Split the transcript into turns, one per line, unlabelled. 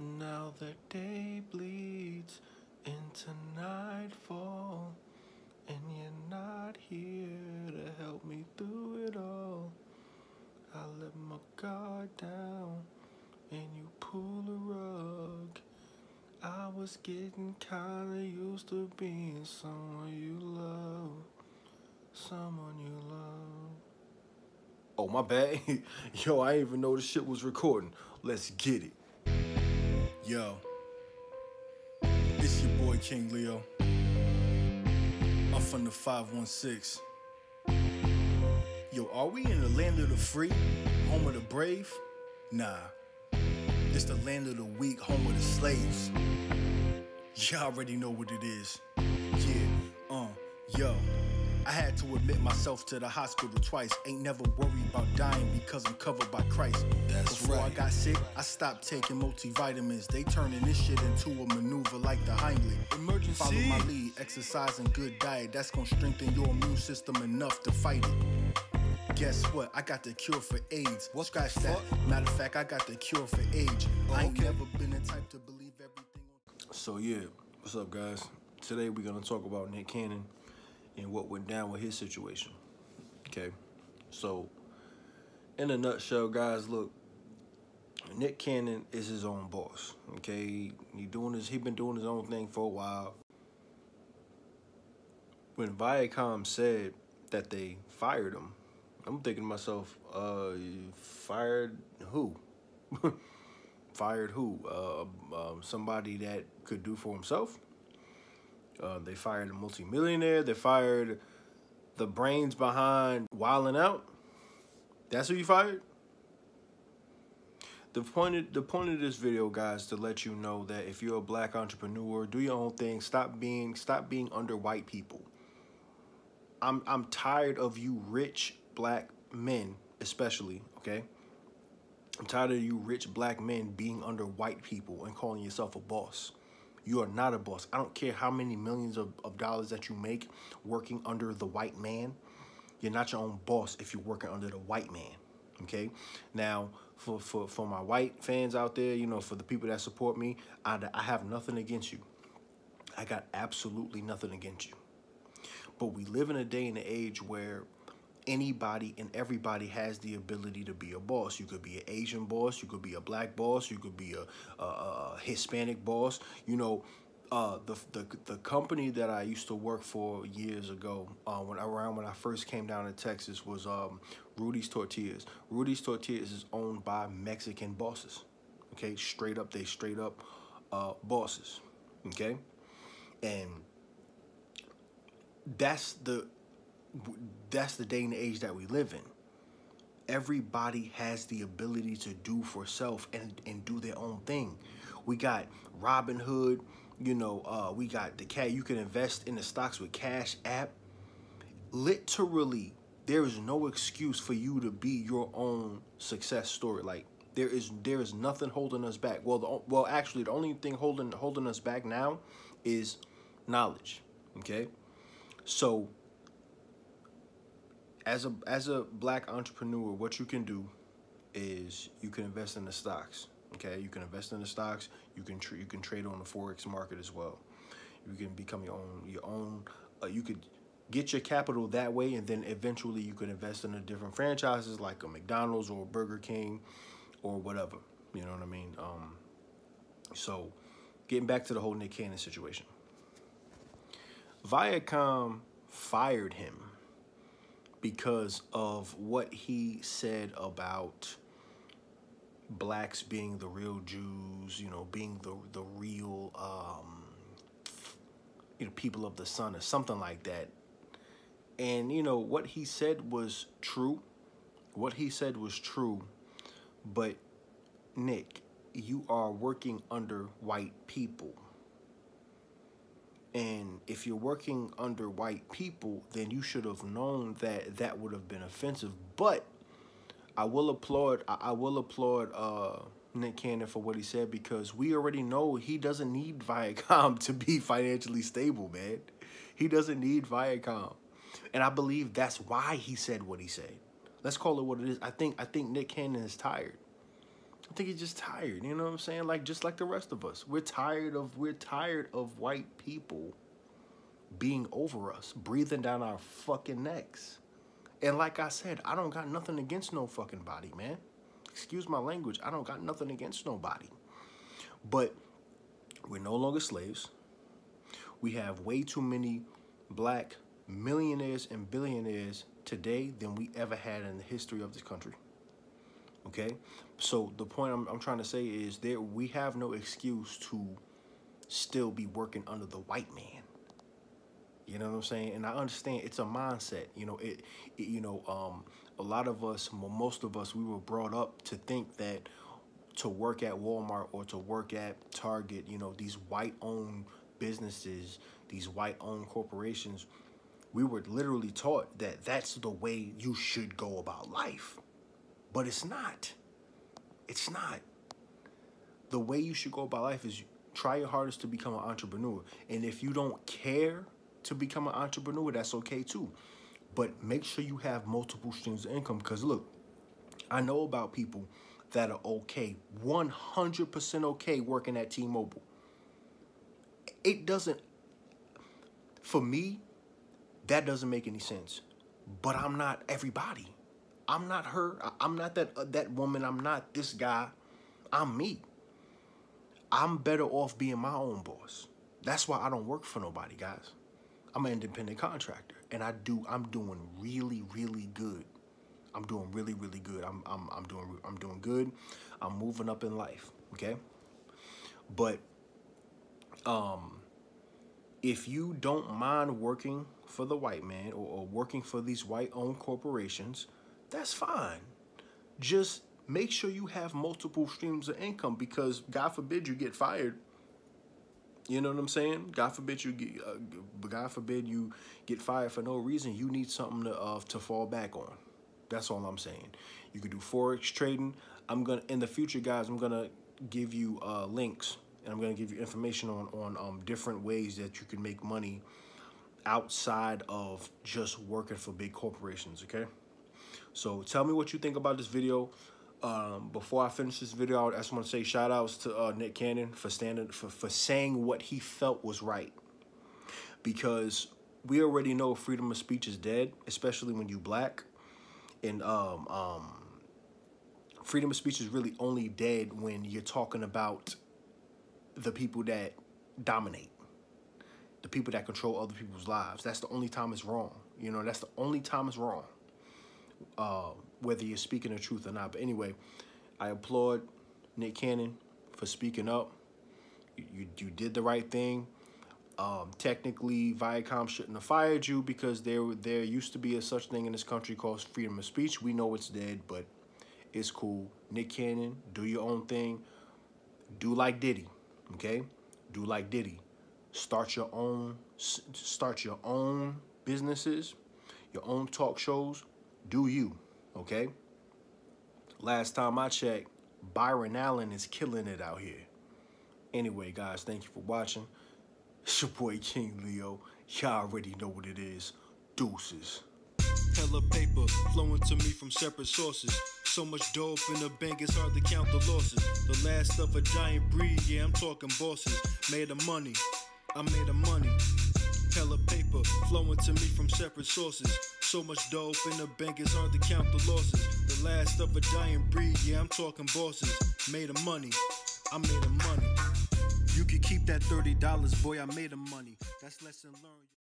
Now the day bleeds into nightfall, and you're not here to help me through it all. I let my guard down, and you pull the rug. I was getting kinda used to being someone you love, someone you love. Oh, my bad. Yo, I didn't even know the shit was recording. Let's get it.
Yo, it's your boy King Leo. I'm from the 516. Yo, are we in the land of the free, home of the brave? Nah, it's the land of the weak, home of the slaves. Y'all already know what it is. Yeah, uh, yo. I had to admit myself to the hospital twice. Ain't never worried about dying because I'm covered by Christ.
That's
Before I got sick, I stopped taking multivitamins. They turning this shit into a maneuver like the Heimlich.
Emergency.
Follow my lead, exercise and good diet. That's gonna strengthen your immune system enough to fight it. Guess what? I got the cure for AIDS.
What
Scratch that. Matter of fact, I got the cure for age. I ain't
Okay.
never been the type to believe everything.
So yeah, what's up, guys? Today we're gonna talk about Nick Cannon and what went down with his situation. Okay, so in a nutshell, guys, look, Nick Cannon is his own boss. Okay, he doing his, he been doing his own thing for a while. When Viacom said that they fired him, I'm thinking to myself, uh, fired who? fired who? Uh, um, somebody that could do for himself. Uh, they fired a multimillionaire. They fired the brains behind Wild 'N Out. That's who you fired. The point of, the point of this video, guys, to let you know that if you're a black entrepreneur, do your own thing. Stop being stop being under white people. I'm I'm tired of you rich black men, especially. Okay. I'm tired of you rich black men being under white people and calling yourself a boss. You are not a boss. I don't care how many millions of, of dollars that you make working under the white man. You're not your own boss if you're working under the white man. Okay? Now, for, for, for my white fans out there, you know, for the people that support me, I, I have nothing against you. I got absolutely nothing against you. But we live in a day and an age where anybody and everybody has the ability to be a boss. You could be an Asian boss, you could be a black boss, you could be a, a, a Hispanic boss. You know, uh, the, the the company that I used to work for years ago, uh, when around when I first came down to Texas, was um, Rudy's Tortillas. Rudy's Tortillas is owned by Mexican bosses. Okay, straight up, they straight up uh, bosses. Okay, and that's the that's the day and age that we live in. Everybody has the ability to do for self and, and do their own thing. We got Robinhood, you know, uh, we got the cat. You can invest in the stocks with Cash App. Literally, there is no excuse for you to be your own success story. Like there is there is nothing holding us back. Well, the, well, actually, the only thing holding holding us back now is knowledge. Okay, so as a as a black entrepreneur, what you can do is you can invest in the stocks. Okay, you can invest in the stocks. You can you can trade on the forex market as well. You can become your own your own. Uh, you could get your capital that way, and then eventually you could invest in the different franchises like a McDonald's or a Burger King or whatever. You know what I mean? Um, so, getting back to the whole Nick Cannon situation, Viacom fired him because of what he said about blacks being the real Jews, you know, being the the real um, you know people of the sun or something like that. And you know what he said was true. What he said was true, but Nick, you are working under white people. And if you're working under white people, then you should have known that that would have been offensive. But I will applaud. I, will applaud uh, Nick Cannon for what he said because we already know he doesn't need Viacom to be financially stable, man. He doesn't need Viacom, and I believe that's why he said what he said. Let's call it what it is. I think I think Nick Cannon is tired. I think he's just tired. You know what I'm saying? Like just like the rest of us, we're tired of we're tired of white people being over us, breathing down our fucking necks. And like I said, I don't got nothing against no fucking body, man. Excuse my language. I don't got nothing against nobody. But we're no longer slaves. We have way too many black millionaires and billionaires today than we ever had in the history of this country. Okay? So the point I'm, I'm trying to say is there we have no excuse to still be working under the white man. You know what I'm saying? And I understand it's a mindset. You know, it, it you know, um, a lot of us, most of us, we were brought up to think that to work at Walmart or to work at Target, you know, these white-owned businesses, these white-owned corporations, we were literally taught that that's the way you should go about life. But it's not. It's not. The way you should go about life is try your hardest to become an entrepreneur. And if you don't care to become an entrepreneur, that's okay too. But make sure you have multiple streams of income because look, I know about people that are okay, 100% okay working at T-Mobile. It doesn't, for me, that doesn't make any sense. But I'm not everybody. I'm not her. I'm not that uh, that woman. I'm not this guy. I'm me. I'm better off being my own boss. That's why I don't work for nobody, guys. I'm an independent contractor, and I do. I'm doing really, really good. I'm doing really, really good. I'm, I'm, I'm doing, I'm doing good. I'm moving up in life. Okay, but um, if you don't mind working for the white man or, or working for these white-owned corporations, that's fine. Just make sure you have multiple streams of income because God forbid you get fired you know what I'm saying? God forbid you get, uh, God forbid you get fired for no reason. You need something to uh, to fall back on. That's all I'm saying. You could do forex trading. I'm gonna in the future, guys. I'm gonna give you uh, links and I'm gonna give you information on on um, different ways that you can make money outside of just working for big corporations. Okay. So tell me what you think about this video. Um, before I finish this video, I just want to say shout outs to uh, Nick Cannon for standing for, for saying what he felt was right. Because we already know freedom of speech is dead, especially when you black. And um, um, freedom of speech is really only dead when you're talking about the people that dominate, the people that control other people's lives. That's the only time it's wrong. You know, that's the only time it's wrong. Uh, whether you're speaking the truth or not. But anyway, I applaud Nick Cannon for speaking up. You, you, you did the right thing. Um, technically, Viacom shouldn't have fired you because there there used to be a such thing in this country called freedom of speech. We know it's dead, but it's cool. Nick Cannon, do your own thing. Do like Diddy, okay? Do like Diddy. Start your own start your own businesses, your own talk shows. Do you okay? Last time I checked, Byron Allen is killing it out here. Anyway, guys, thank you for watching. It's your boy King Leo. Y'all already know what it is. Deuces.
Hella paper flowing to me from separate sources. So much dope in the bank, it's hard to count the losses. The last of a giant breed, yeah, I'm talking bosses. Made money, I made money. Hella paper flowing to me from separate sources. So much dope in the bank, it's hard to count the losses. The last of a giant breed, yeah, I'm talking bosses. Made of money, I made of money. You can keep that $30, boy, I made of money. That's lesson learned.